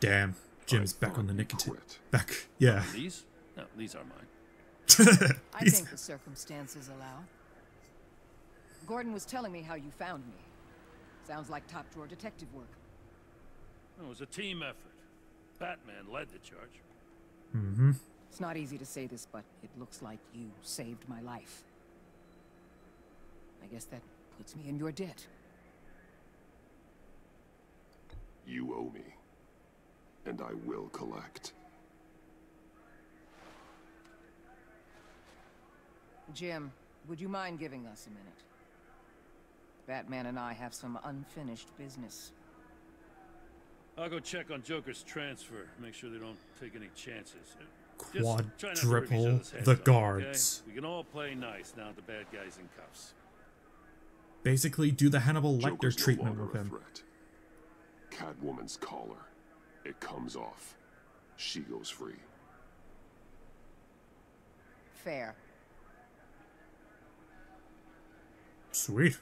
Damn, Jim's I back on the nicotine. quit. Back, yeah. These? No, these are mine. I think the circumstances allow. Gordon was telling me how you found me. Sounds like top drawer detective work. It was a team effort. Batman led the charge. mm-hmm. It's not easy to say this, but it looks like you saved my life. I guess that puts me in your debt. You owe me. And I will collect. Jim, would you mind giving us a minute? Batman and I have some unfinished business. I'll go check on Joker's transfer. Make sure they don't take any chances. Uh, just try not to rip each Quadruple other's heads the off, okay? guards. We can all play nice now that the bad guy's in cuffs. Basically, do the Hannibal Lecter Joker's no treatment longer with a him. threat. Catwoman's collar. It comes off. She goes free. Fair. Sweet.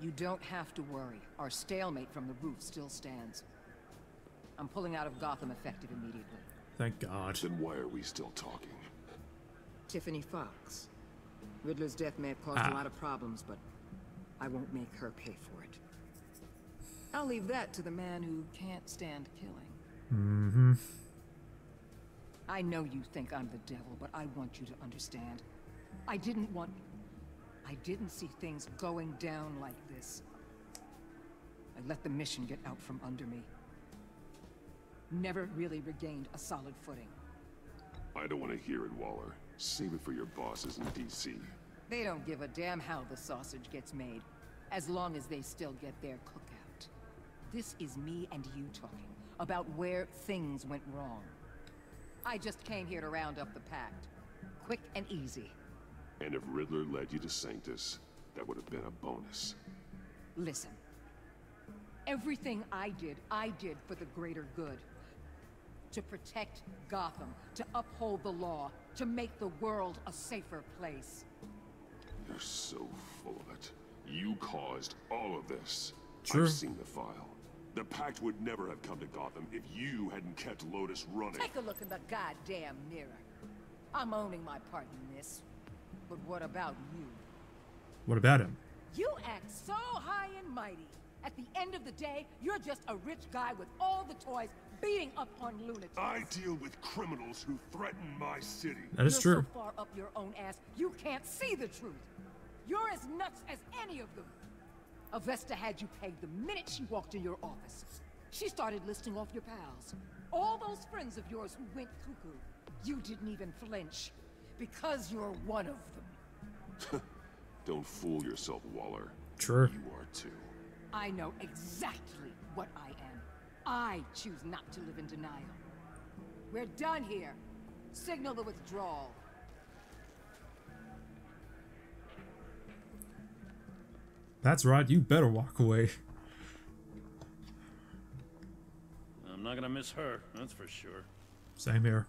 You don't have to worry. Our stalemate from the roof still stands. I'm pulling out of Gotham effective immediately. Thank God. Then why are we still talking? Tiffany Fox. Riddler's death may have caused Ah. a lot of problems, but I won't make her pay for it. I'll leave that to the man who can't stand killing. Mm-hmm. I know you think I'm the devil, but I want you to understand. I didn't want... I didn't see things going down like this. I let the mission get out from under me. Never really regained a solid footing. I don't want to hear it, Waller. Save it for your bosses in D.C. They don't give a damn how the sausage gets made, as long as they still get their cookout. This is me and you talking about where things went wrong. I just came here to round up the pact. Quick and easy. And if Riddler led you to Sanctus, that would have been a bonus. Listen. Everything I did, I did for the greater good. To protect Gotham, to uphold the law, to make the world a safer place. You're so full of it. You caused all of this. True. I've seen the file. The Pact would never have come to Gotham if you hadn't kept Lotus running. Take a look in the goddamn mirror. I'm owning my part in this. But what about you? What about him? You act so high and mighty. At the end of the day, you're just a rich guy with all the toys beating up on lunatics. I deal with criminals who threaten my city. That is you're true. so far up your own ass, you can't see the truth. You're as nuts as any of them. Avesta had you pegged the minute she walked in your office. She started listing off your pals. All those friends of yours who went cuckoo. You didn't even flinch. Because you're one of them. Don't fool yourself, Waller. True. You are too. I know exactly what I am. I choose not to live in denial. We're done here. Signal the withdrawal. That's right, you better walk away. I'm not gonna miss her, that's for sure. Same here.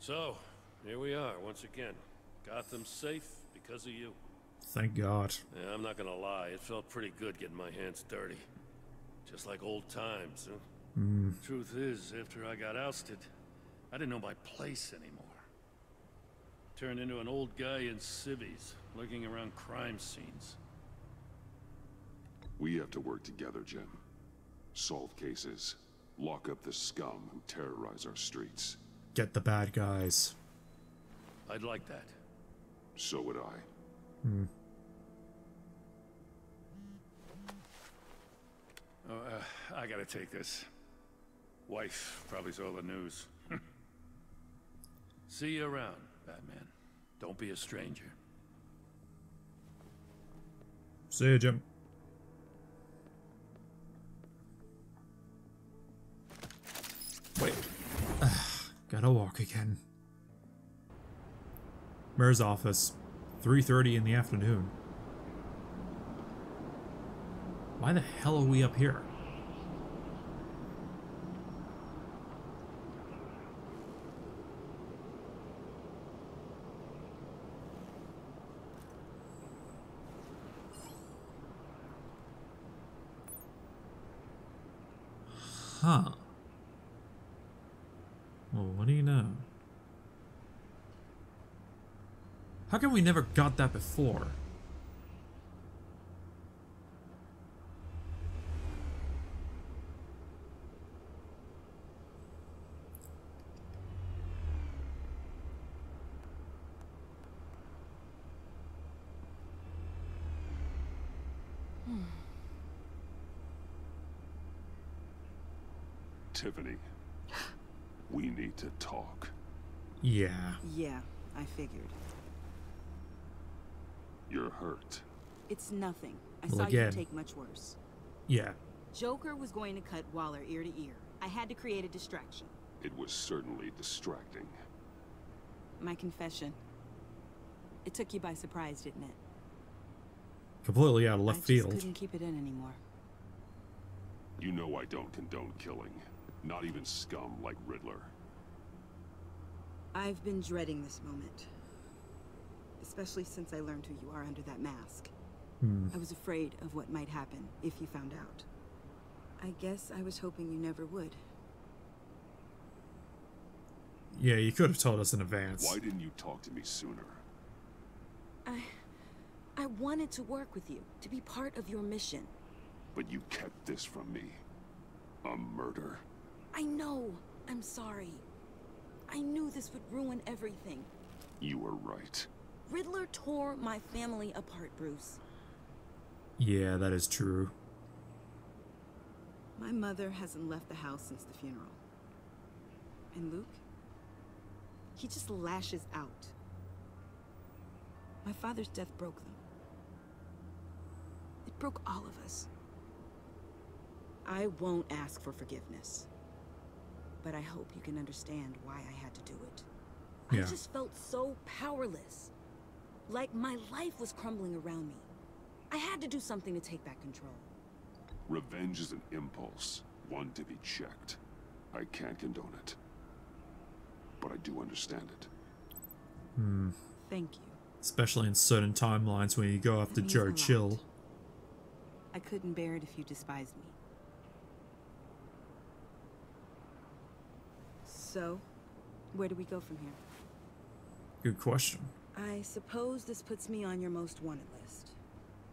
So, here we are once again. Gotham's safe because of you. Thank God. Yeah, I'm not gonna lie, it felt pretty good getting my hands dirty. Just like old times, huh? Hmm. Truth is, after I got ousted, I didn't know my place anymore. Turned into an old guy in civvies, lurking around crime scenes. We have to work together, Jim. Solve cases. Lock up the scum who terrorize our streets. Get the bad guys. I'd like that. So would I. Oh, uh, I gotta take this. Wife probably saw the news. See you around, Batman. Don't be a stranger. See you, Jim. Wait. Gotta walk again. Mayor's office. 3.30 in the afternoon. Why the hell are we up here? Huh. Well, what do you know? How come we never got that before? Tiffany, we need to talk. Yeah. Yeah, I figured. You're hurt. It's nothing. I Well, saw again. you take much worse. Yeah. Joker was going to cut Waller ear to ear. I had to create a distraction. It was certainly distracting. My confession. It took you by surprise, didn't it? Completely out of left I just field. couldn't keep it in anymore. You know I don't condone killing. Not even scum like Riddler. I've been dreading this moment. Especially since I learned who you are under that mask. Hmm. I was afraid of what might happen if you found out. I guess I was hoping you never would. Yeah, you could have told us in advance. Why didn't you talk to me sooner? I... I wanted to work with you, to be part of your mission. But you kept this from me. A murder? I know. I'm sorry. I knew this would ruin everything. You were right. Riddler tore my family apart, Bruce. Yeah, that is true. My mother hasn't left the house since the funeral. And Luke? He just lashes out. My father's death broke them. It broke all of us. I won't ask for forgiveness. But I hope you can understand why I had to do it. Yeah. I just felt so powerless. Like my life was crumbling around me. I had to do something to take back control. Revenge is an impulse, one to be checked. I can't condone it. But I do understand it. Hmm. Thank you. Especially in certain timelines when you go after means a Joe. Chill. I couldn't bear it if you despised me. So, where do we go from here? Good question. I suppose this puts me on your most wanted list.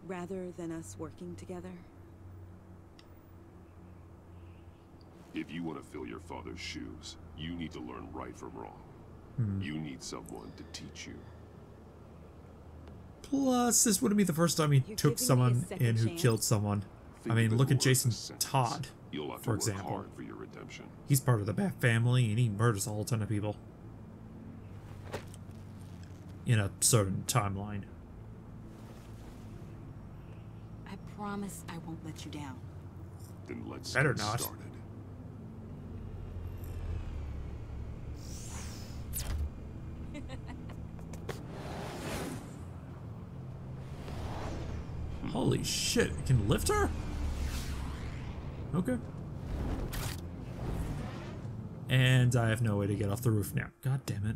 Rather than us working together? If you want to fill your father's shoes, you need to learn right from wrong. Hmm. You need someone to teach you. Plus, this wouldn't be the first time he You're took giving me a someone in who chance? killed someone. Think I mean, look at Jason. Todd, You'll have to for work example. hard for your redemption. He's part of the Bat family and he murders a whole ton of people. In a certain timeline. I promise I won't let you down. Then let's Better get not. started. Holy shit, it can lift her? Okay. And I have no way to get off the roof now. God damn it.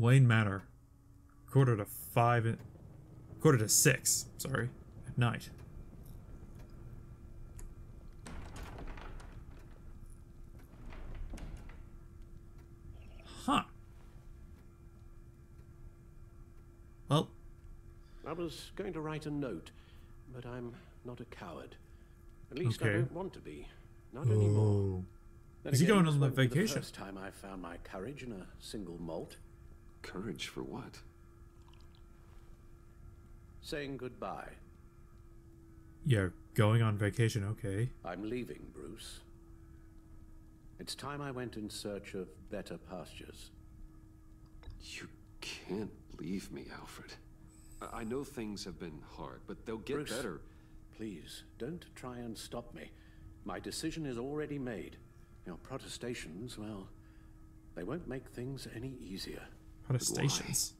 Wayne Manor. Quarter to five. in- Quarter to six, sorry, at night. Huh. Well, I was going to write a note, but I'm not a coward. At least I don't want to be. Not anymore. oh. Then Is he again, going on that vacation? The first time I found my courage in a single malt. Courage for what? Saying goodbye. Yeah, going on vacation, okay. I'm leaving, Bruce. It's time I went in search of better pastures. You can't leave me, Alfred. I- I know things have been hard, but they'll get Bruce. better. Please, don't try and stop me. My decision is already made. Your protestations, well, they won't make things any easier. Protestations.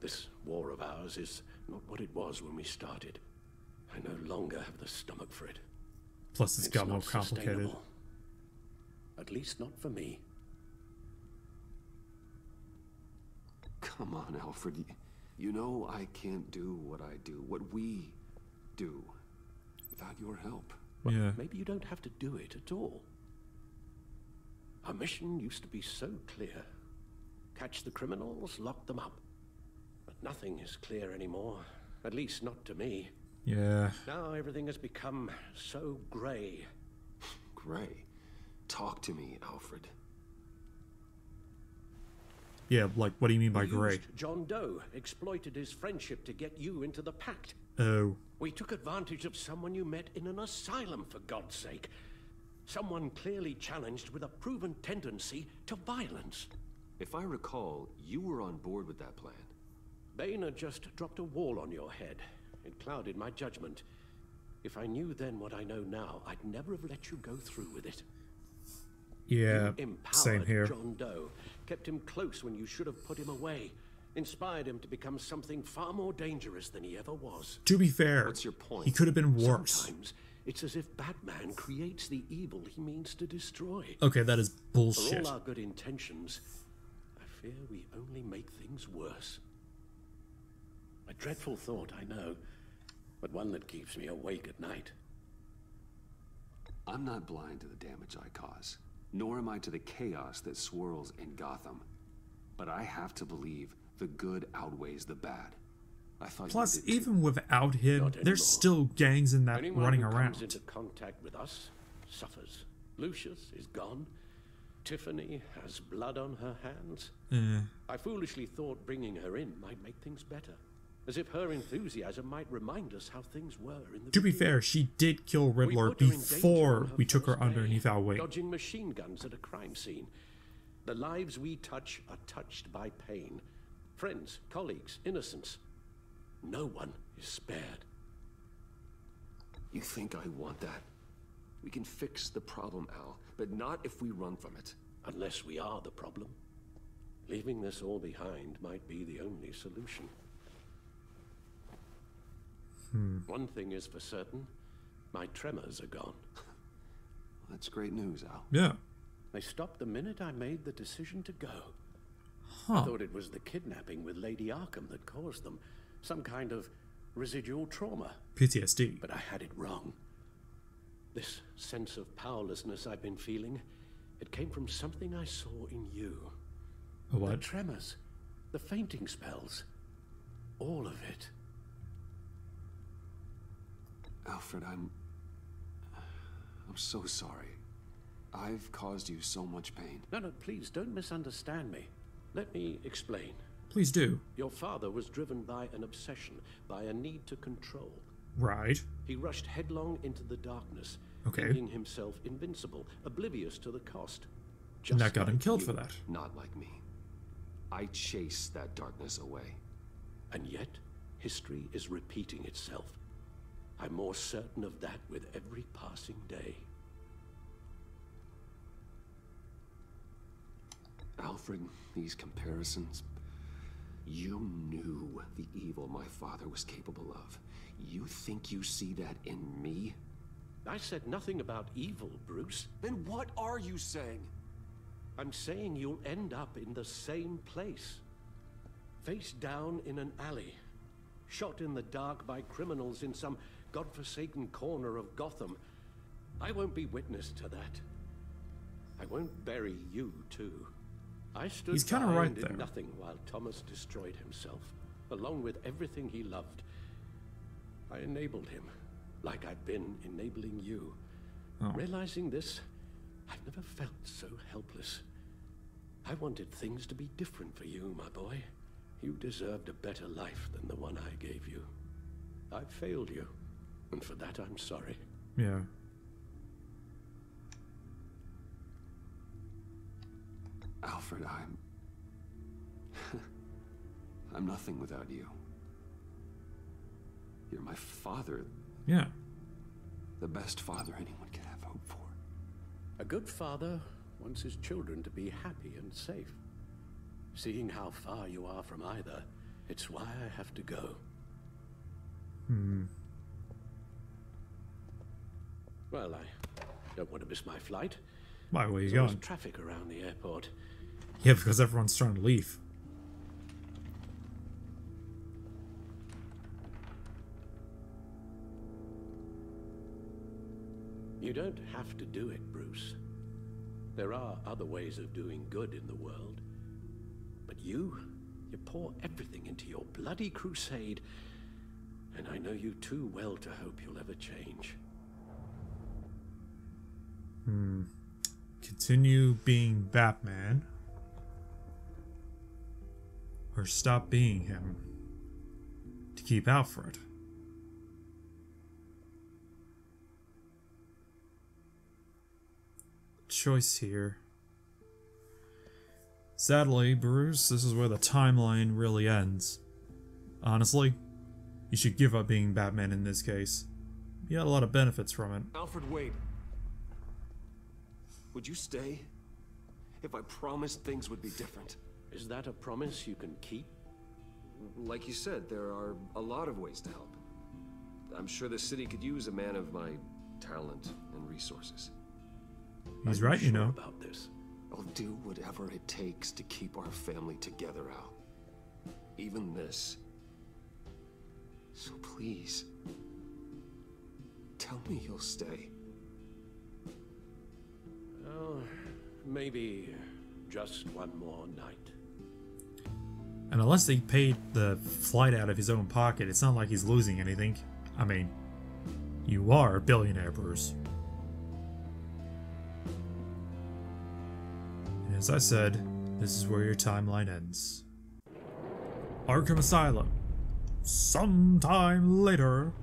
This war of ours is not what it was when we started. I no longer have the stomach for it. Plus, it's got more complicated. At least not for me. Come on, Alfred. You know I can't do what I do, what we do, without your help. Well, Yeah. maybe you don't have to do it at all. Our mission used to be so clear. Catch the criminals, lock them up. But nothing is clear anymore. At least not to me. Yeah. Now everything has become so grey. Gray. Talk to me, Alfred. Yeah, like, what do you mean by gray? John Doe exploited his friendship to get you into the pact. Oh. We took advantage of someone you met in an asylum, for God's sake. Someone clearly challenged with a proven tendency to violence. If I recall, you were on board with that plan. Boehner just dropped a wall on your head. It clouded my judgment. If I knew then what I know now, I'd never have let you go through with it. Yeah, you empowered same here. John Doe, kept him close when you should have put him away, inspired him to become something far more dangerous than he ever was. To be fair, What's your point? he could have been worse. Sometimes it's as if Batman creates the evil he means to destroy. Okay, that is bullshit. For bullshit. all our good intentions, I fear we only make things worse. A dreadful thought, I know, but one that keeps me awake at night. I'm not blind to the damage I cause, nor am I to the chaos that swirls in Gotham. But I have to believe the good outweighs the bad. I thought Plus, even without him, there's still gangs in that Anyone running who around. comes into contact with us suffers. Lucius is gone. Tiffany has blood on her hands. Eh, I foolishly thought bringing her in might make things better. As if her enthusiasm might remind us how things were in the to be beginning. fair, she did kill We Riddler put her in danger before we took her underneath our wing. Dodging machine guns at a crime scene. The lives we touch are touched by pain. Friends, colleagues, innocents. No one is spared. You think I want that? We can fix the problem, Al, but not if we run from it. Unless we are the problem. Leaving this all behind might be the only solution. Hmm. One thing is for certain. My tremors are gone. That's great news, Al. Yeah. They stopped the minute I made the decision to go. I thought it was the kidnapping with Lady Arkham that caused them. Some kind of residual trauma. PTSD. But I had it wrong. This sense of powerlessness I've been feeling, it came from something I saw in you. A The what? tremors, the fainting spells, all of it. Alfred, I'm. I'm so sorry. I've caused you so much pain. No, no, please don't misunderstand me. Let me explain. Please do. Your father was driven by an obsession, by a need to control. Right. He rushed headlong into the darkness, Okay. thinking himself invincible, oblivious to the cost. And that Just got him killed you. for that. Not like me. I chase that darkness away. And yet, history is repeating itself. I'm more certain of that with every passing day. Alfred, these comparisons. You knew the evil my father was capable of. You think you see that in me? I said nothing about evil, Bruce. Then what are you saying? I'm saying you'll end up in the same place. Face down in an alley. Shot in the dark by criminals in some godforsaken corner of Gotham. I won't be witness to that. I won't bury you, too. I stood He's kinda by right and did there. nothing while Thomas destroyed himself, along with everything he loved. I enabled him, like I've been enabling you. Oh. Realizing this, I've never felt so helpless. I wanted things to be different for you, my boy. You deserved a better life than the one I gave you. I failed you, and for that I'm sorry. Yeah. Alfred, I'm. I'm nothing without you. You're my father, Yeah. the best father anyone could have hope for. A good father wants his children to be happy and safe. Seeing how far you are from either, it's why I have to go. Hmm. Well, I don't want to miss my flight. Why, where you There's going? traffic around the airport. Yeah, because everyone's trying to leave. You don't have to do it, Bruce. There are other ways of doing good in the world. But you, you pour everything into your bloody crusade, and I know you too well to hope you'll ever change. Hmm. Continue being Batman. Or stop being him. To keep Alfred. Choice here. Sadly, Bruce, this is where the timeline really ends. Honestly, you should give up being Batman in this case. You got a lot of benefits from it. Alfred, wait. Would you stay? If I promised things would be different. Is that a promise you can keep? Like you said, there are a lot of ways to help. I'm sure the city could use a man of my talent and resources. He's Are right, you know. about this. I'll do whatever it takes to keep our family together, Al. Even this. So please, tell me you'll stay. Oh, maybe just one more night. And unless he paid the flight out of his own pocket, it's not like he's losing anything. I mean, you are a billionaire, Bruce. As I said, this is where your timeline ends. Arkham Asylum. Sometime later.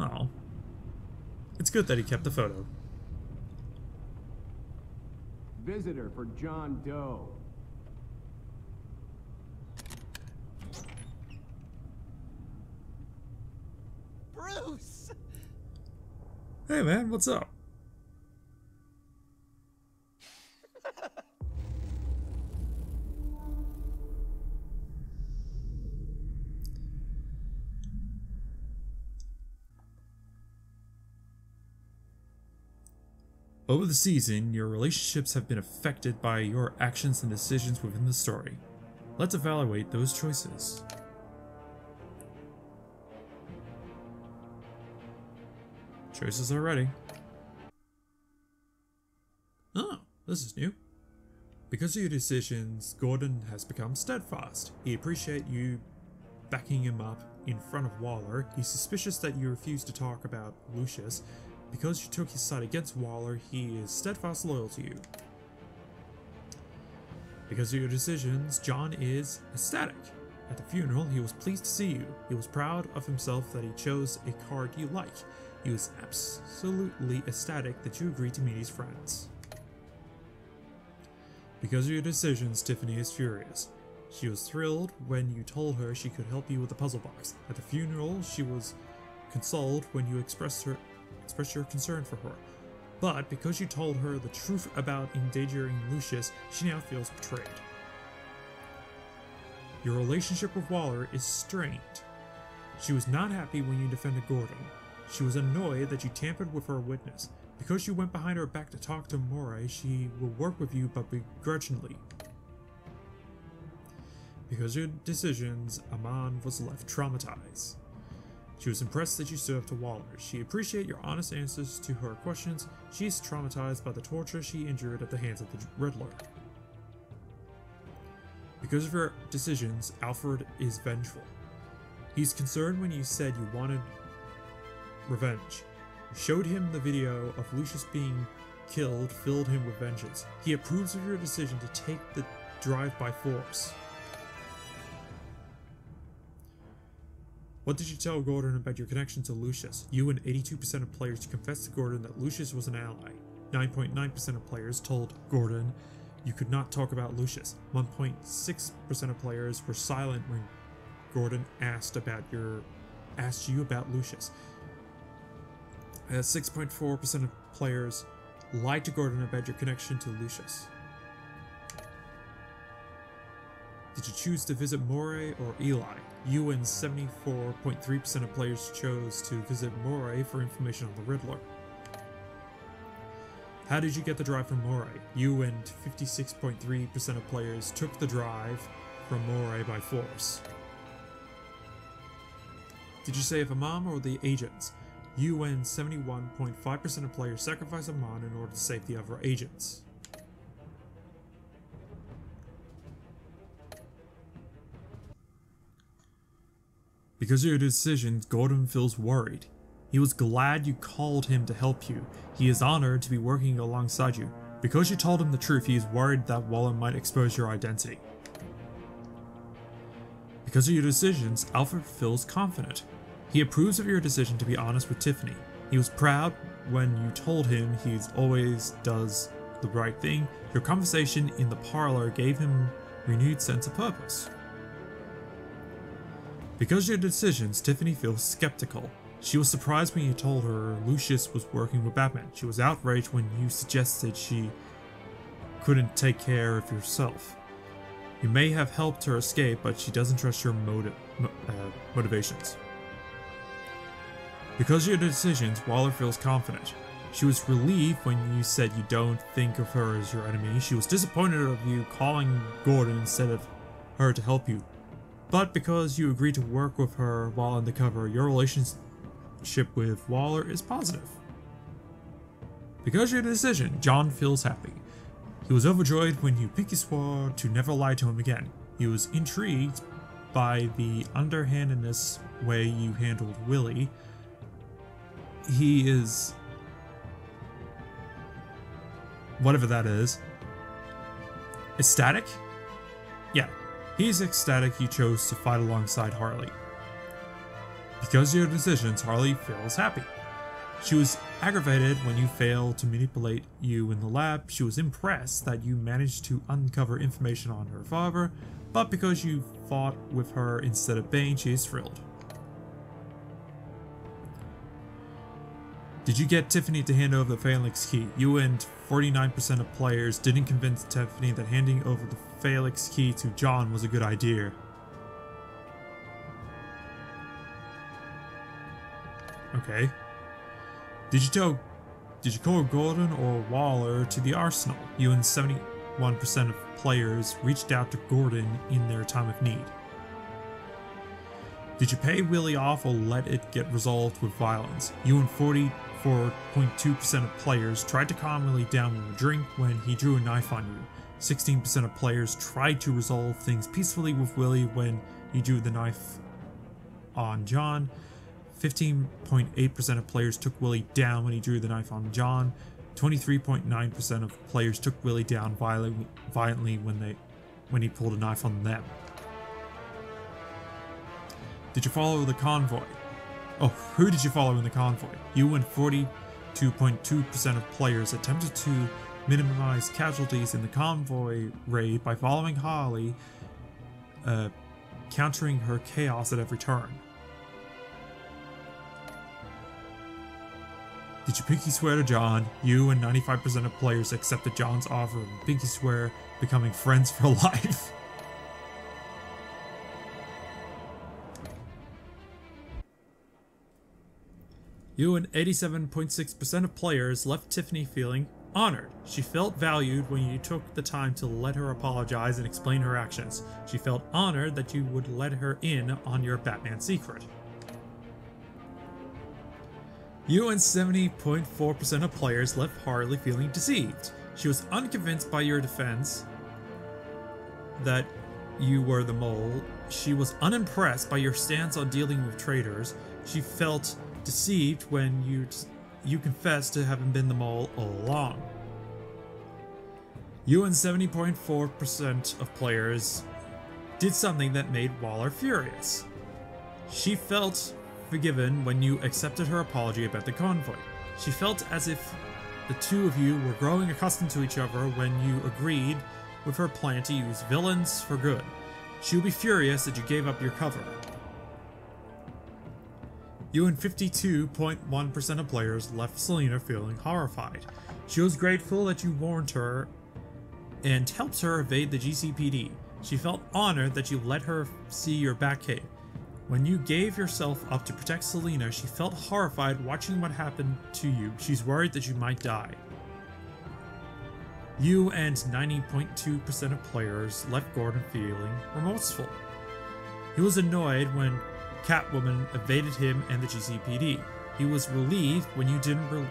Oh. It's good that he kept the photo. Visitor for John Doe. Hey man, what's up? Over the season, your relationships have been affected by your actions and decisions within the story. Let's evaluate those choices. Choices are ready. Oh, this is new. Because of your decisions, Gordon has become steadfast. He appreciates you backing him up in front of Waller. He's suspicious that you refuse to talk about Lucius. Because you took his side against Waller, he is steadfast loyal to you. Because of your decisions, John is ecstatic. At the funeral, he was pleased to see you. He was proud of himself that he chose a card you like. He was absolutely ecstatic that you agreed to meet his friends. Because of your decisions, Tiffany is furious. She was thrilled when you told her she could help you with the puzzle box. At the funeral, she was consoled when you expressed her expressed your concern for her. But because you told her the truth about endangering Lucius, she now feels betrayed. Your relationship with Waller is strained. She was not happy when you defended Gordon. She was annoyed that you tampered with her witness. Because you went behind her back to talk to Moray, she will work with you but begrudgingly. Because of your decisions, Iman was left traumatized. She was impressed that you stood up to Waller. She appreciated your honest answers to her questions. She is traumatized by the torture she endured at the hands of the Riddler. Because of your decisions, Alfred is vengeful. He's concerned when you said you wanted revenge. Showed him the video of Lucius being killed, filled him with vengeance. He approves of your decision to take the drive by force. What did you tell Gordon about your connection to Lucius? You and 82% of players confessed to Gordon that Lucius was an ally. 9.9% of players told Gordon you could not talk about Lucius. 1.6% of players were silent when Gordon asked about your asked you about Lucius. Uh, 6.4% of players lied to Gordon about your connection to Lucius. Did you choose to visit Moray or Eli? You and 74.3% of players chose to visit Moray for information on the Riddler. How did you get the drive from Moray? You and 56.3% of players took the drive from Moray by force. Did you save Iman or the agents? You and 71.5% of players sacrifice a Iman in order to save the other agents. Because of your decisions, Gordon feels worried. He was glad you called him to help you. He is honored to be working alongside you. Because you told him the truth, he is worried that Waller might expose your identity. Because of your decisions, Alfred feels confident. He approves of your decision to be honest with Tiffany. He was proud when you told him he always does the right thing. Your conversation in the parlor gave him renewed sense of purpose. Because of your decisions, Tiffany feels skeptical. She was surprised when you told her Lucius was working with Batman. She was outraged when you suggested she couldn't take care of yourself. You may have helped her escape, but she doesn't trust your motive, uh, motivations. Because of your decisions, Waller feels confident. She was relieved when you said you don't think of her as your enemy. She was disappointed of you calling Gordon instead of her to help you. But because you agreed to work with her while undercover, your relationship with Waller is positive. Because of your decision, John feels happy. He was overjoyed when you pinky swore to never lie to him again. He was intrigued by the underhandedness way you handled Willie. He is... whatever that is. Ecstatic? Yeah, he's ecstatic you chose to fight alongside Harley. Because of your decisions, Harley feels happy. She was aggravated when you failed to manipulate you in the lab. She was impressed that you managed to uncover information on her father, but because you fought with her instead of Bane, she is thrilled. Did you get Tiffany to hand over the Phalanx key? You and 49% of players didn't convince Tiffany that handing over the Phalanx key to John was a good idea. Okay. Did you tell did you call Gordon or Waller to the arsenal? You and 71% of players reached out to Gordon in their time of need. Did you pay Willie off or let it get resolved with violence? You and 44.2% of players tried to calmly down a drink when he drew a knife on you. 16% of players tried to resolve things peacefully with Willie when he drew the knife on John. 15.8% of players took Willie down when he drew the knife on John. 23.9% of players took Willie down violently when they when he pulled a knife on them. Did you follow the convoy? Oh, who did you follow in the convoy? You and 42.2% of players attempted to minimize casualties in the convoy raid by following Harley, uh, countering her chaos at every turn. Did you pinky swear to John? You and 95% of players accepted John's offer of pinky swear, becoming friends for life. You and 87.6% of players left Tiffany feeling honored. She felt valued when you took the time to let her apologize and explain her actions. She felt honored that you would let her in on your Batman secret. You and 70.4% of players left Harley feeling deceived. She was unconvinced by your defense that you were the mole. She was unimpressed by your stance on dealing with traitors. She felt deceived when you you confessed to having been the mole all along. You and 70.4% of players did something that made Waller furious. She felt forgiven when you accepted her apology about the convoy. She felt as if the two of you were growing accustomed to each other when you agreed with her plan to use villains for good. She will be furious that you gave up your cover. You and 52.1% of players left Selina feeling horrified. She was grateful that you warned her and helped her evade the GCPD. She felt honored that you let her see your Batcave. When you gave yourself up to protect Selina, she felt horrified watching what happened to you. She's worried that you might die. You and 90.2% of players left Gordon feeling remorseful. He was annoyed when Catwoman evaded him and the GCPD. He was relieved when you didn't re-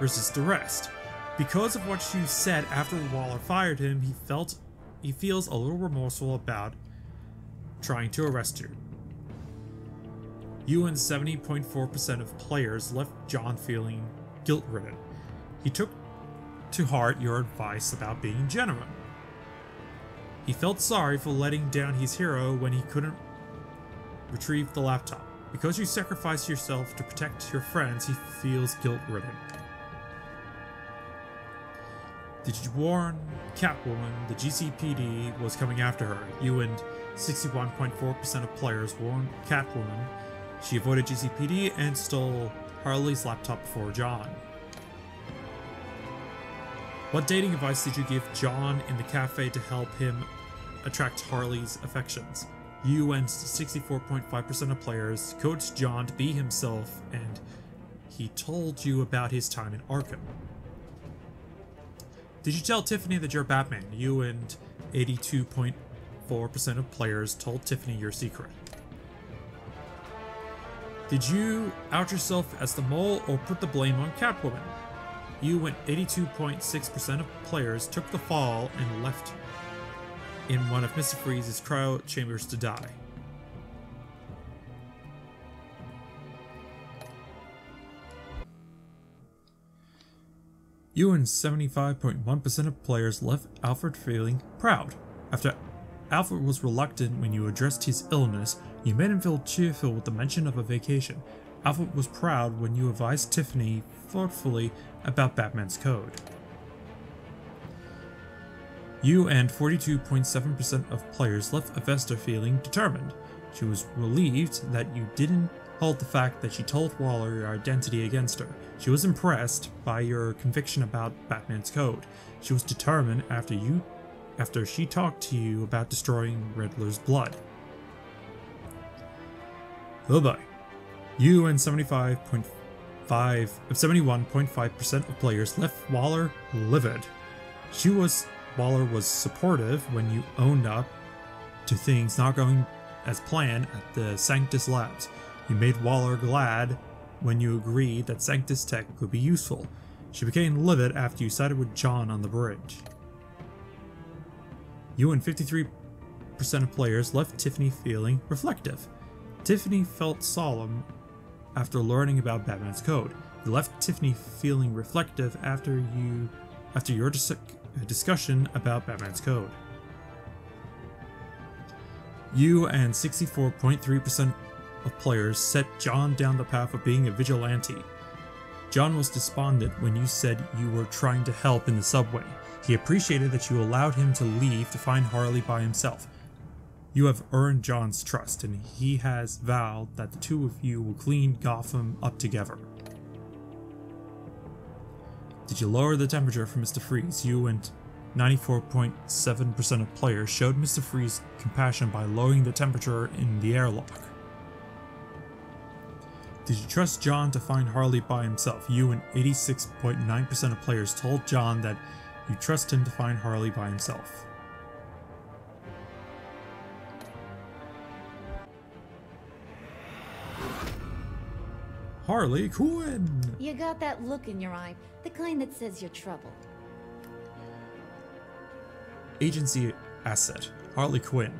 resist arrest. Because of what you said after Waller fired him, he felt he feels a little remorseful about trying to arrest you. You and 70.4% of players left John feeling guilt-ridden. He took to heart your advice about being genuine. He felt sorry for letting down his hero when he couldn't retrieve the laptop. Because you sacrificed yourself to protect your friends, he feels guilt-ridden. Did you warn Catwoman the GCPD was coming after her? You and 61.4% of players warned Catwoman. She avoided GCPD and stole Harley's laptop before John. What dating advice did you give John in the cafe to help him attract Harley's affections? You and 64.5% of players coached John to be himself, and he told you about his time in Arkham. Did you tell Tiffany that you're Batman? You and 82.4% of players told Tiffany your secret. Did you out yourself as the mole or put the blame on Catwoman? You and 82.6% of players took the fall and left in one of Mr. Freeze's cryo chambers to die. You and 75.1% of players left Alfred feeling proud. After Alfred was reluctant when you addressed his illness, you made him feel cheerful with the mention of a vacation. Alfred was proud when you advised Tiffany thoughtfully about Batman's code. You and 42.7% of players left Avesta feeling determined. She was relieved that you didn't hold the fact that she told Waller your identity against her. She was impressed by your conviction about Batman's code. She was determined after you after she talked to you about destroying Riddler's blood. Oh boy. You and 75.5 of 71.5% of players left Waller livid. She was Waller was supportive when you owned up to things not going as planned at the Sanctus Labs. You made Waller glad when you agreed that Sanctus Tech could be useful. She became livid after you sided with John on the bridge. You and 53% of players left Tiffany feeling reflective. Tiffany felt solemn after learning about Batman's code. You left Tiffany feeling reflective after you after your dis discussion about Batman's code. You and 64.3% of players set John down the path of being a vigilante. John was despondent when you said you were trying to help in the subway. He appreciated that you allowed him to leave to find Harley by himself. You have earned John's trust, and he has vowed that the two of you will clean Gotham up together. Did you lower the temperature for Mr. Freeze? You and 94.7% of players showed Mr. Freeze compassion by lowering the temperature in the airlock. Did you trust John to find Harley by himself? You and 86.9% of players told John that you trust him to find Harley by himself. Harley Quinn! You got that look in your eye, the kind that says you're trouble. Agency asset, Harley Quinn.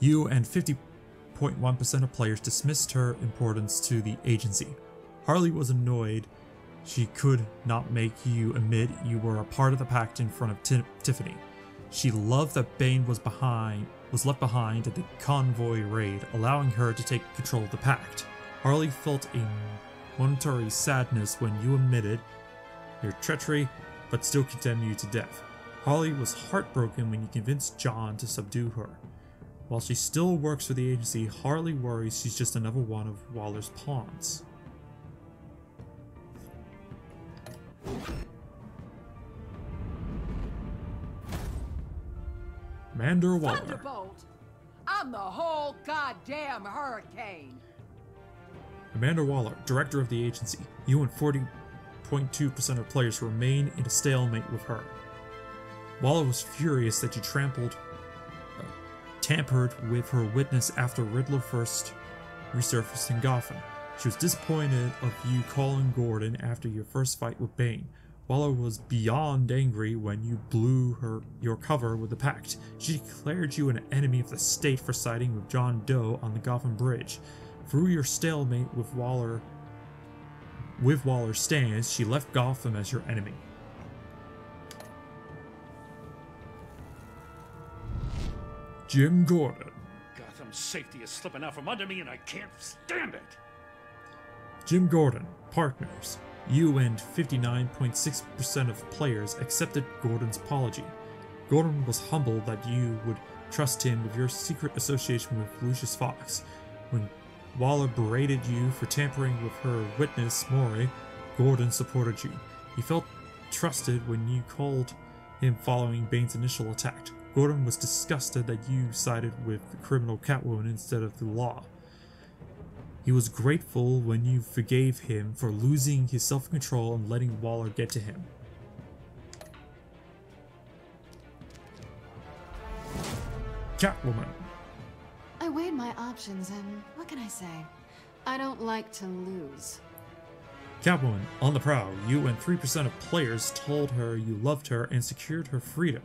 You and 50.1% of players dismissed her importance to the agency. Harley was annoyed she could not make you admit you were a part of the pact in front of Ti Tiffany. She loved that Bane was behind was left behind at the convoy raid, allowing her to take control of the pact. Harley felt a momentary sadness when you admitted your treachery, but still condemned you to death. Harley was heartbroken when you convinced John to subdue her. While she still works for the agency, Harley worries she's just another one of Waller's pawns. Amanda Waller. Thunderbolt! I'm the whole goddamn hurricane! Amanda Waller, director of the agency. You and 40.2% of players remain in a stalemate with her. Waller was furious that you trampled, uh, tampered with her witness after Riddler first resurfaced in Gotham. She was disappointed of you calling Gordon after your first fight with Bane. Waller was beyond angry when you blew her your cover with the Pact. She declared you an enemy of the state for siding with John Doe on the Gotham Bridge. Through your stalemate with Waller with Waller's stance, she left Gotham as your enemy. Jim Gordon. Gotham's safety is slipping out from under me and I can't stand it. Jim Gordon, partners. You and 59.6% of players accepted Gordon's apology. Gordon was humbled that you would trust him with your secret association with Lucius Fox. When Waller berated you for tampering with her witness, Mori, Gordon supported you. He felt trusted when you called him following Bane's initial attack. Gordon was disgusted that you sided with the criminal Catwoman instead of the law. He was grateful when you forgave him for losing his self-control and letting Waller get to him. Catwoman. Weighed my options and what can I say? I don't like to lose. Catwoman, on the prowl, you and 3% of players told her you loved her and secured her freedom.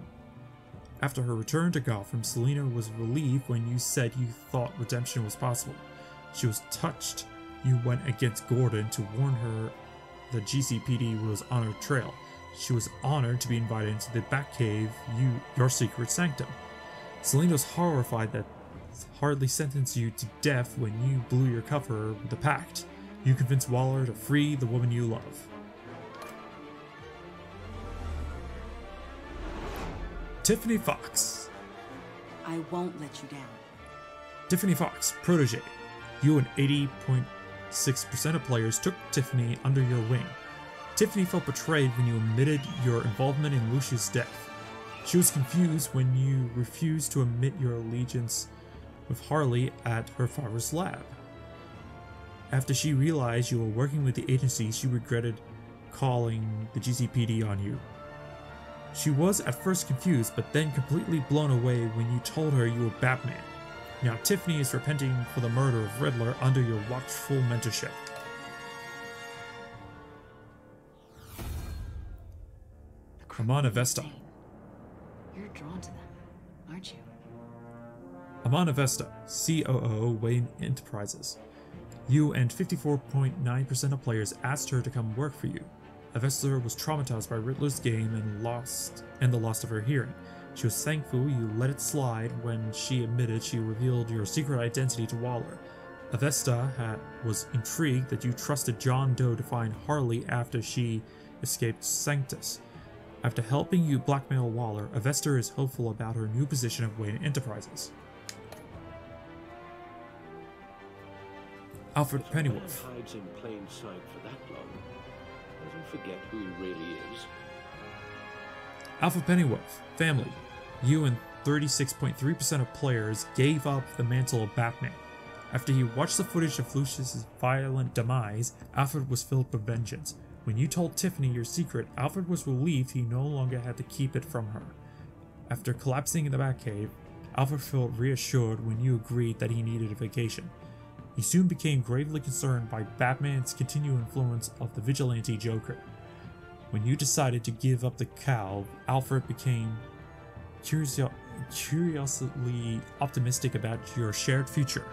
After her return to Gotham, Selina was relieved when you said you thought redemption was possible. She was touched you went against Gordon to warn her the GCPD was on her trail. She was honored to be invited into the Batcave, you, your secret sanctum. Selina was horrified that Harley sentenced you to death when you blew your cover with the pact. You convinced Waller to free the woman you love. Tiffany Fox. I won't let you down. Tiffany Fox, protege. You and 80.6% of players took Tiffany under your wing. Tiffany felt betrayed when you admitted your involvement in Lucius' death. She was confused when you refused to admit your allegiance with Harley at her father's lab. After she realized you were working with the agency, she regretted calling the GCPD on you. She was at first confused, but then completely blown away when you told her you were Batman. Now Tiffany is repenting for the murder of Riddler under your watchful mentorship. Iman Avesta. You're drawn to you? Iman Avesta, COO Wayne Enterprises. You and 54.9% of players asked her to come work for you. Avesta was traumatized by Riddler's game and lost and the loss of her hearing. She was thankful you let it slide when she admitted she revealed your secret identity to Waller. Avesta had, was intrigued that you trusted John Doe to find Harley after she escaped Sanctus. After helping you blackmail Waller, Avesta is hopeful about her new position at Wayne Enterprises. Alfred Pennyworth. Hides in plain sight for that long. Doesn't forget who he really is. Alfred Pennyworth, family. You and 36.3% of players gave up the mantle of Batman. After he watched the footage of Lucius's violent demise, Alfred was filled with vengeance. When you told Tiffany your secret, Alfred was relieved he no longer had to keep it from her. After collapsing in the Batcave, Alfred felt reassured when you agreed that he needed a vacation. He soon became gravely concerned by Batman's continued influence of the vigilante Joker. When you decided to give up the cowl, Alfred became curiously optimistic about your shared future.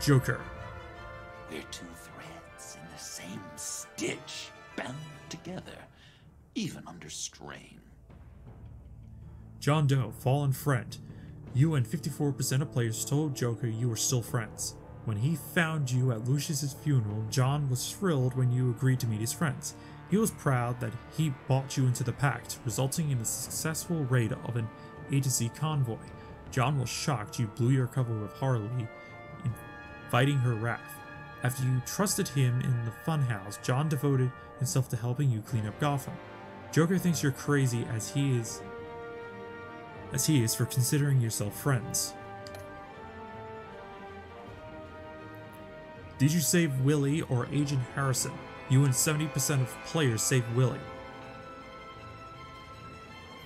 Joker. We're two threads in the same stitch, bound together, even under strain. John Doe, fallen friend. You and 54% of players told Joker you were still friends. When he found you at Lucius's funeral, John was thrilled when you agreed to meet his friends. He was proud that he bought you into the pact, resulting in the successful raid of an agency convoy. John was shocked you blew your cover with Harley in fighting her wrath. After you trusted him in the funhouse, John devoted himself to helping you clean up Gotham. Joker thinks you're crazy as he is as he is for considering yourself friends. Did you save Willie or Agent Harrison? You and 70% of players saved Willie.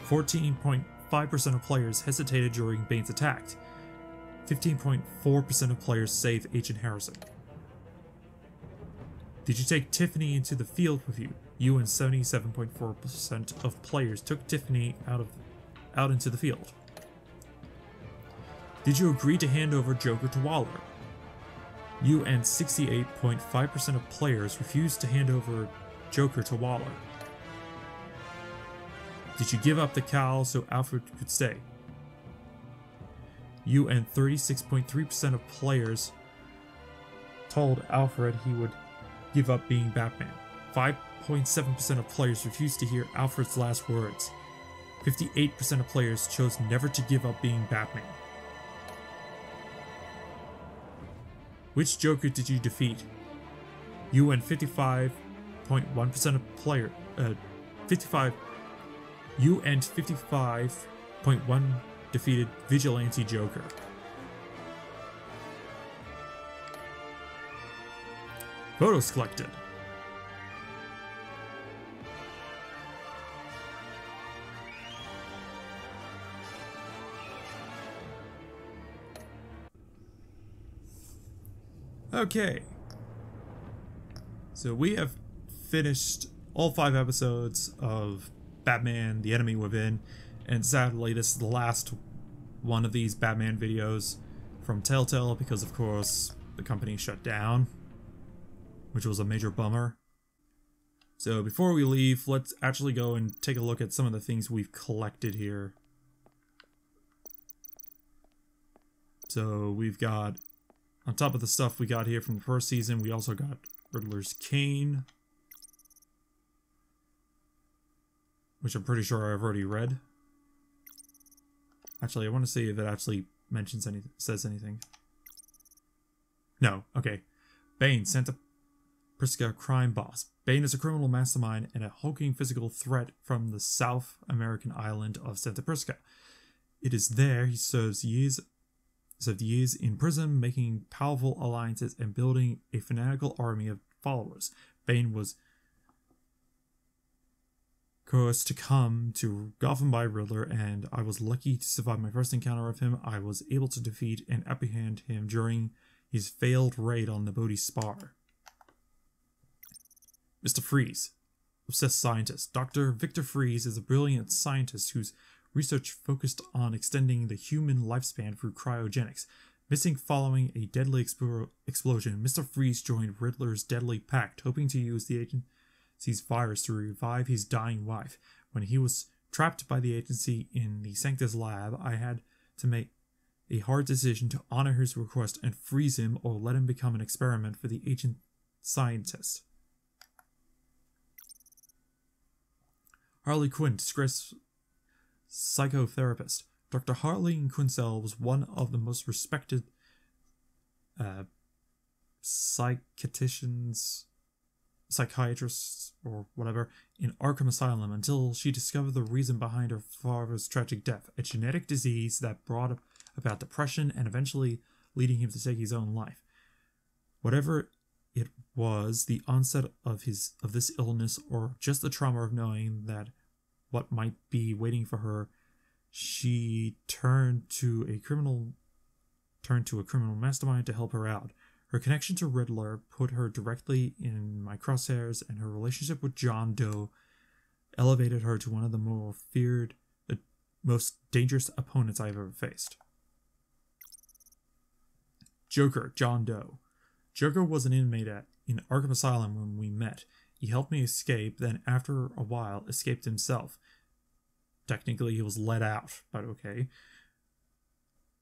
14.5% of players hesitated during Bane's attack. 15.4% of players saved Agent Harrison. Did you take Tiffany into the field with you? You and 77.4% of players took Tiffany out of out into the field. Did you agree to hand over Joker to Waller? You and 68.5% of players refused to hand over Joker to Waller. Did you give up the cowl so Alfred could stay? You and 36.3% of players told Alfred he would give up being Batman. 5.7% of players refused to hear Alfred's last words. 58% of players chose never to give up being Batman. Which Joker did you defeat? You and 55.1% of player, uh, 55. You and 55.1 defeated Vigilante Joker. Photos collected. Okay. So we have finished all five episodes of Batman The Enemy Within, and sadly, this is the last one of these Batman videos from Telltale because, of course, the company shut down, which was a major bummer. So before we leave, let's actually go and take a look at some of the things we've collected here. So we've got on top of the stuff we got here from the first season, we also got Riddler's Cane. Which I'm pretty sure I've already read. Actually, I want to see if it actually mentions anything, says anything. No, okay. Bane, Santa Prisca crime boss. Bane is a criminal mastermind and a hulking physical threat from the South American island of Santa Prisca. It is there he serves years of years in prison, making powerful alliances and building a fanatical army of followers. Bane was coerced to come to Gotham by Riddler, and I was lucky to survive my first encounter with him. I was able to defeat and apprehend him during his failed raid on the Bodhi Spar. Mr. Freeze, obsessed scientist. Dr. Victor Fries is a brilliant scientist whose research focused on extending the human lifespan through cryogenics. Missing following a deadly explo- explosion, Mr. Freeze joined Riddler's deadly pact, hoping to use the agency's virus to revive his dying wife. When he was trapped by the agency in the Sanctus lab, I had to make a hard decision to honor his request and freeze him or let him become an experiment for the agent scientist. Harley Quinn, disgrace psychotherapist. Dr. Harleen Quinzel was one of the most respected uh, psychiatricians, psychiatrists, or whatever in Arkham Asylum until she discovered the reason behind her father's tragic death a genetic disease that brought about depression and eventually leading him to take his own life. Whatever it was, the onset of his of this illness or just the trauma of knowing that what might be waiting for her, she turned to a criminal turned to a criminal mastermind to help her out. Her connection to Riddler put her directly in my crosshairs, and her relationship with John Doe elevated her to one of the more feared, the most dangerous opponents I've ever faced. Joker, John Doe. Joker was an inmate at, in Arkham Asylum when we met. He helped me escape, then, after a while, escaped himself. Technically, he was let out, but okay.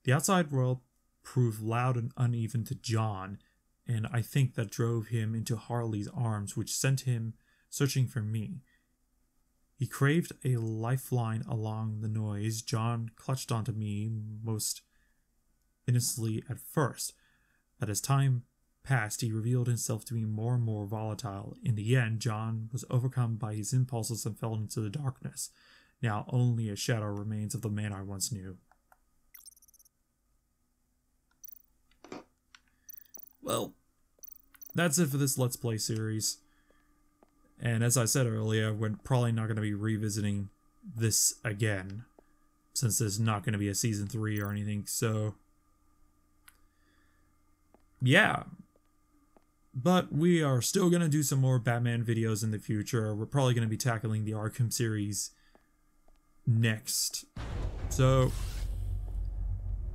The outside world proved loud and uneven to John, and I think that drove him into Harley's arms, which sent him searching for me. He craved a lifeline along the noise. John clutched onto me most innocently at first, but as time passed, he revealed himself to be more and more volatile. In the end, John was overcome by his impulses and fell into the darkness. Now only a shadow remains of the man I once knew. Well, that's it for this Let's Play series. And as I said earlier, we're probably not going to be revisiting this again. since there's not going to be a season 3 or anything. So yeah. But we are still going to do some more Batman videos in the future. We're probably going to be tackling the Arkham series next. So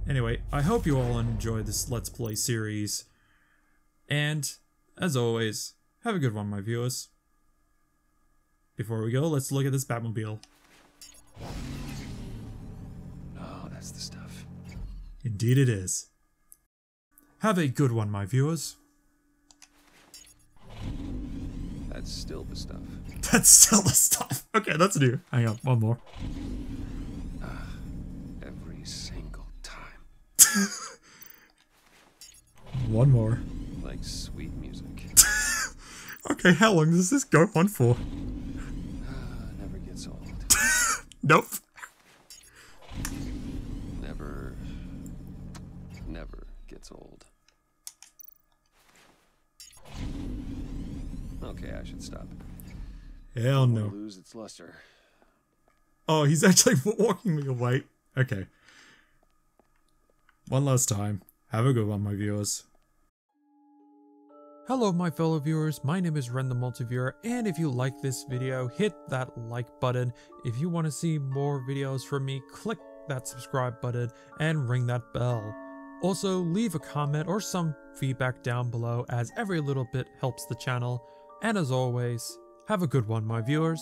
anyway, I hope you all enjoyed this Let's Play series. And as always, have a good one, my viewers. Before we go, let's look at this Batmobile. Oh, that's the stuff. Indeed it is. Have a good one, my viewers. That's still the stuff. That's still the stuff. Okay, that's new. Hang on, one more. Ah, every single time. One more. Like sweet music. Okay, how long does this go on for? Ah, never gets old. Nope. Never. Never gets old. Okay, I should stop. Hell Won't no. Lose its luster. Oh, he's actually walking me away. Okay. One last time. Have a good one, my viewers. Hello, my fellow viewers. My name is Ren the Multiviewer, and if you like this video, hit that like button. If you want to see more videos from me, click that subscribe button and ring that bell. Also, leave a comment or some feedback down below, as every little bit helps the channel. And as always, have a good one, my viewers.